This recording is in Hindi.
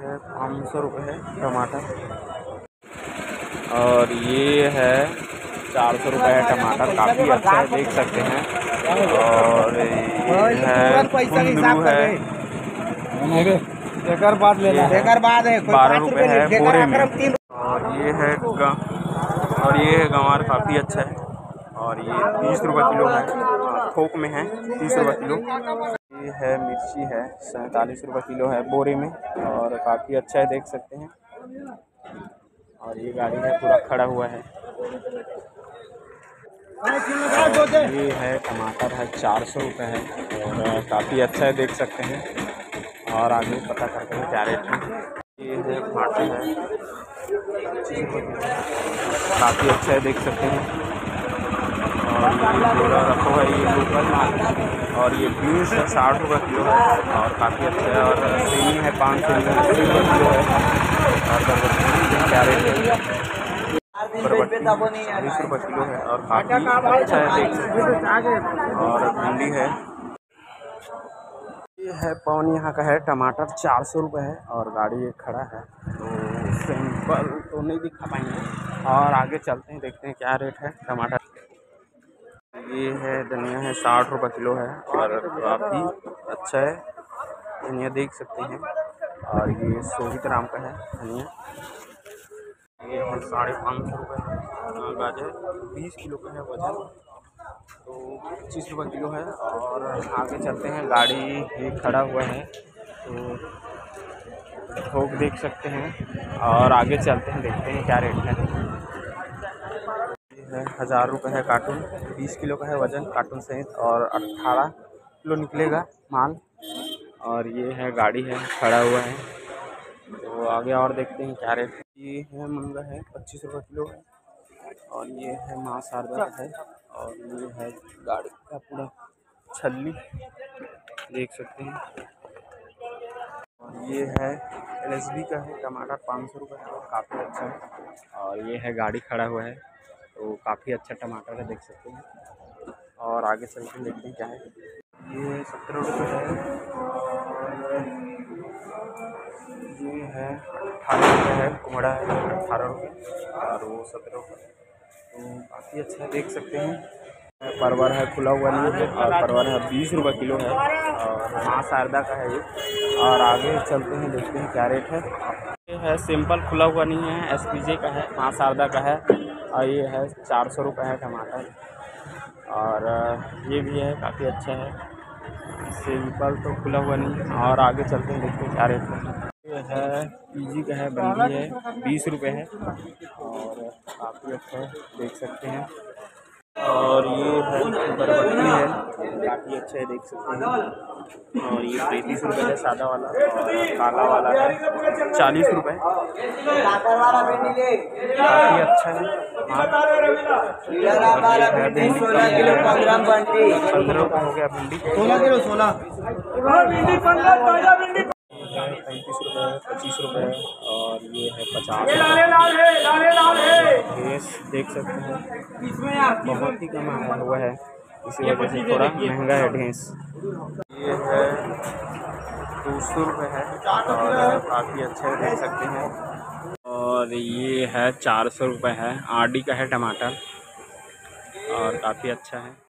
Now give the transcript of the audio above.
है पाँच सौ रुपये है टमाटर। और ये है चार सौ रुपये है टमाटर काफ़ी अच्छा है देख सकते हैं। और ये है कुंदरू है। एकर बाद ले ला एकर बाद है कोई बारह रुपये है बोरे में। और ये है और ये है गंवार काफ़ी अच्छा है। और ये बीस रुपये किलो है थोक में है तीस रुपये किलो। ये है, मिर्ची है, सैंतालीस रुपये किलो है बोरे में और काफ़ी अच्छा है, देख सकते हैं। और ये गाड़ी है, पूरा खड़ा हुआ है। ये है, टमाटर है, चार सौ रुपये है और काफ़ी अच्छा है, देख सकते हैं। और आगे पता करते हैं क्या रेट है। ये है भाटे है। काफ़ी अच्छा है, देख सकते हैं। और बोरा रखा है ये लोकल माल और ये बीन्स है, साठ रुपये किलो है और काफ़ी अच्छा है और सेमी है, पाँच सौ अस्सी रुपये किलो है। और बरबटी क्या रेट है? बरबटी चालीस रुपये किलो है और काफ़ी अच्छा है देख सकते और भिंडी है। ये है, पवन यहाँ का है, टमाटर चार सौ रुपये है और गाड़ी एक खड़ा है। तो सिंपल तो नहीं दिखा पाएँगे। और आगे चलते हैं, देखते हैं क्या रेट है टमाटर। ये है, धनिया है, साठ रुपये किलो है और काफ़ी अच्छा है। धनिया देख सकते हैं। और ये सोहित राम का है धनिया। ये है साढ़े पाँच सौ रुपये है, गाजर बीस किलो का है वज़न। तो पच्चीस रुपये किलो है और आगे चलते हैं। गाड़ी ये खड़ा हुआ है। तो थोक देख सकते हैं। और आगे चलते हैं, देखते हैं क्या रेट है। हज़ार रुपये है कार्टून बीस किलो का है वज़न कार्टून सहित और अट्ठारह किलो निकलेगा माल। और ये है गाड़ी है, खड़ा हुआ है। तो आगे और देखते हैं क्या रेट ये है मंगा है, पच्चीस रुपये किलो है। और ये है माँ शारदा है। और ये है गाड़ी का पूरा छल्ली, देख सकते हैं। और ये है एलएसबी का है, टमाटर पाँच सौ रुपये है, काफ़ी अच्छा है। और ये है गाड़ी खड़ा हुआ है। तो काफ़ी अच्छा टमाटर है, देख सकते हैं। और आगे चल के देखते हैं क्या है। ये सत्रह रुपये है। और ये है अट्ठारह रुपये है कुमड़ा है, अट्ठारह रुपये और वो सत्रह रुपये तो काफ़ी अच्छा है, देख सकते हैं। परवर है, खुला हुआ नहीं है, और परवर है, बीस रुपये किलो है। और माँ शारदा का है ये। और आगे चलते हैं, देखते हैं क्या रेट है। ये है, सिंपल, खुला हुआ नहीं है, एसपीजे का है माँ शारदा का है। और ये है, चार सौ रुपये है टमाटर। और ये भी है, काफ़ी अच्छा है। सिंपल तो खुला हुआ नहीं और आगे चलते हैं, देखते हैं क्या रेट है। ये है, पीजी का है बंदी है, बीस रुपये है। और, काफ़ी अच्छा है, देख सकते हैं। और ये है, बरबट्टी है, काफ़ी अच्छा है, देख सकते हैं। और ये पैंतीस रुपये है, सादा वाला, और काला वाला है, चालीस रुपये काफ़ी अच्छा है। हाँ और ये है पंद्रह हो गया भिंडी। सोलह किलो सोलह। है पैंतीस रुपये पच्चीस रुपये और ये है पचास। भैंस देख सकते हैं। बहुत ही कम आया हुआ है। इसी वजह से थोड़ा महँगा है भैंस ये है दो सौ रुपये है और काफ़ी अच्छा देख सकते हैं। और ये है चार सौ रुपये है। आर डी का है टमाटर और काफ़ी अच्छा है।